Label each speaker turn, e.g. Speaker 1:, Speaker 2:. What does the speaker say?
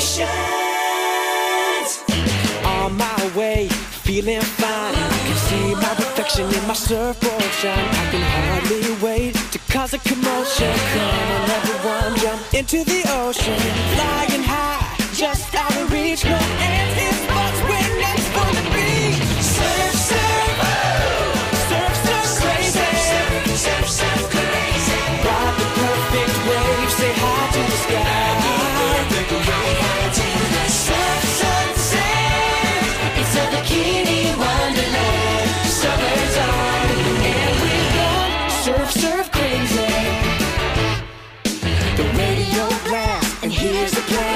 Speaker 1: Congratulations! On my way, feeling fine. Can see my reflection in my surfboard shine. I can hardly wait to cause a commotion. Come on, everyone, jump into the ocean. Flying high, just out of reach. No ends in sports, we're next for the beach. Surf, surf, oh! surf, crazy. Surf, surf, surf, surf, crazy. Ride the perfect wave, say hi to the sky. crazy. The radio blast, and here's the plan.